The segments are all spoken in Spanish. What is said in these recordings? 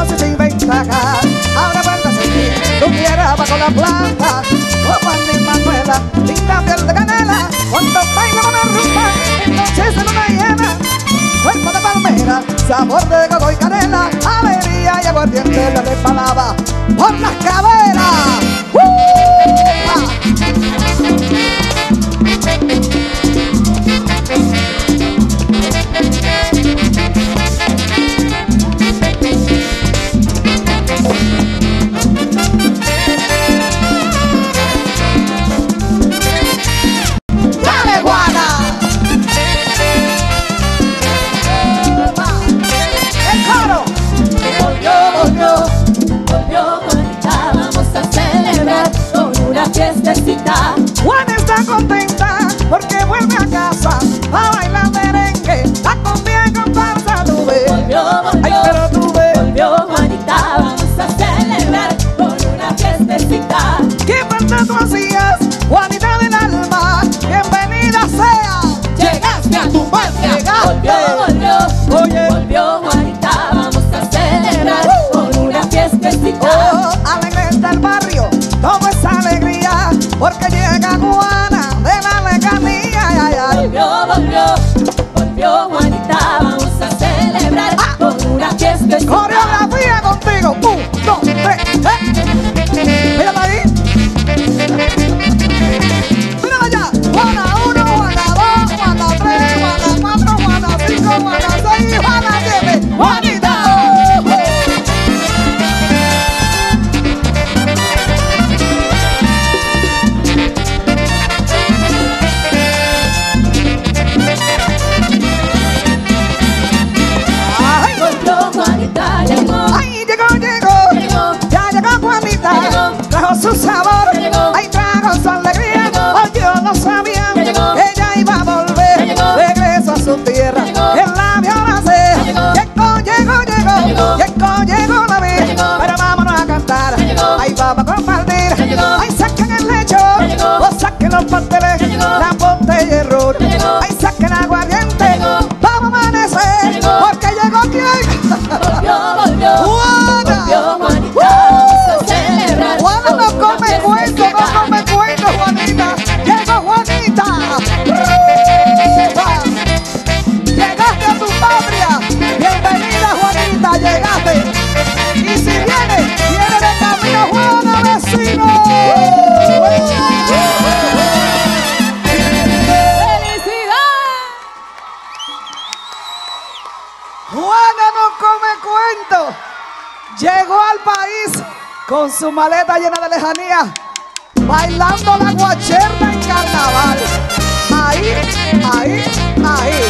negocio sin ventaja. Ahora vuélvase tú quieras bajo la planta. Como Andy Manuela, linda piel de canela. Cuando baila una rumba, entonces en una hiena. Cuerpo de palmera, sabor de coco y canela. Avería y aguardiente le resbalaba por las caderas. maleta llena de lejanía, bailando la guacherna en carnaval. Ahí, ahí, ahí.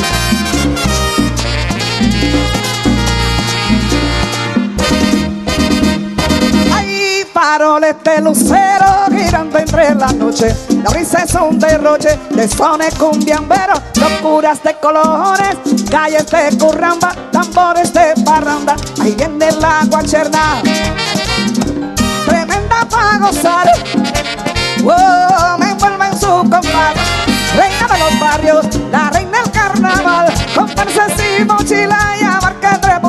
Ahí faroles de lucero girando entre la noche. La brisa es un derroche de sones cumbiamberos, locuras de colores, calles de curramba, tambores de parranda. Ahí viene la guacherna. Para gozar. Oh, Me envuelve en su compás Reina de los barrios La reina del carnaval. Con perses y mochila Y abarca entre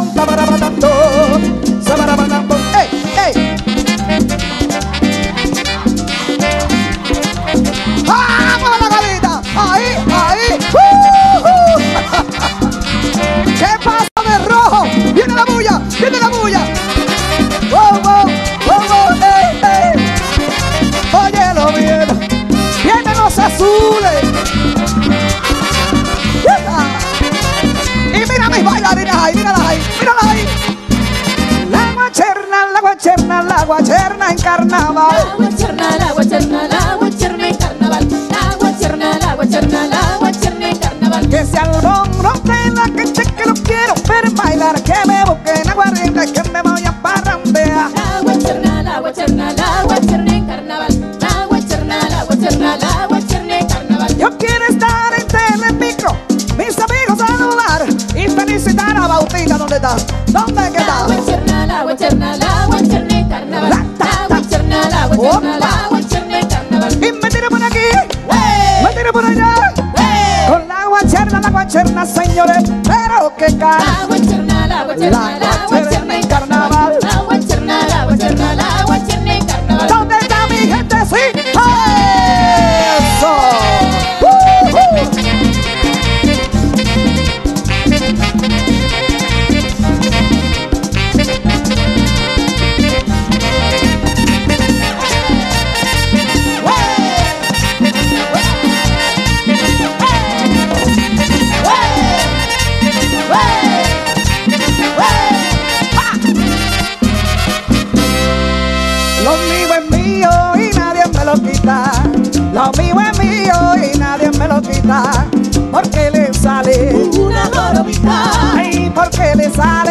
guacherna en carnaval. La guacherna, la guacherna, la guacherna en carnaval. La guacherna, la guacherna, la guacherna en carnaval. Que se albombro prenda, que lo quiero ver bailar, que me busquen aguardiente, que me que cae. slide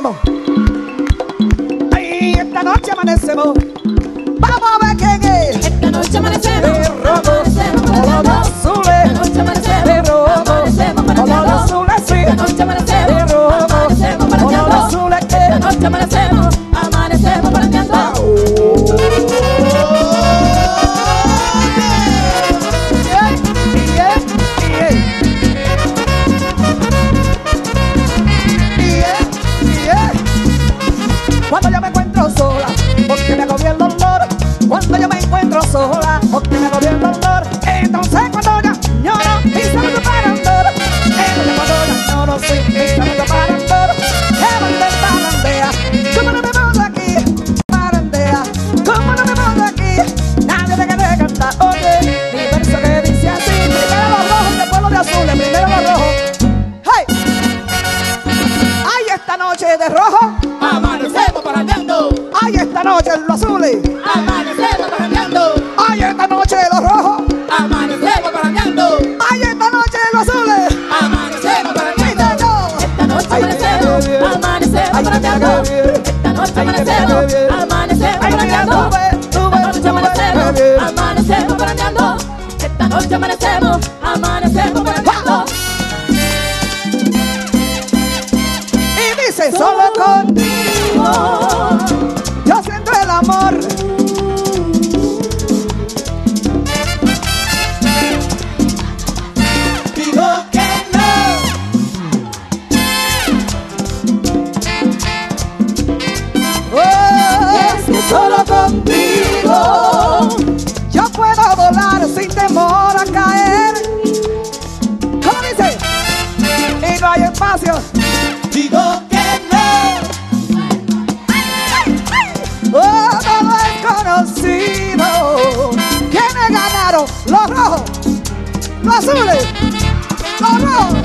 amanecemos. Esta noche amanecemos. Vamos a ver quién es. Esta noche amanecemos. Ay, esta noche los azules. Amanecemos cambiando. Ay, esta noche los rojos. Amanecemos cambiando. Ay, esta noche los azules. Amanecemos cambiando. Esta noche amanecemos. Amanecemos cambiando. Esta noche amanecemos. Amanecemos cambiando. Esta noche amanecemos. Amanecemos cambiando. Esta noche amanecemos. Amanecemos cambiando. Basule. Oh no.